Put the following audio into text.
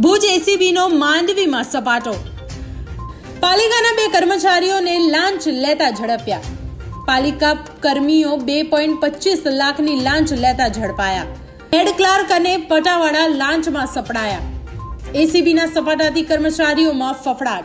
ભુજ એસીબીનો માંડવીમાં સપાટો. પાલિકાના બે કર્મચારીઓને લાંચ લેતા ઝડપ્યા. પાલિકા કર્મીઓ બે પોઈન્ટ પચીસ લાખની લાંચ લેતા ઝડપાયા. હેડ ક્લાર્ક અને પટાવાળા લાંચમાં સપડાયા. એસીબીના સપાટાથી કર્મચારીઓમાં ફફડાટ.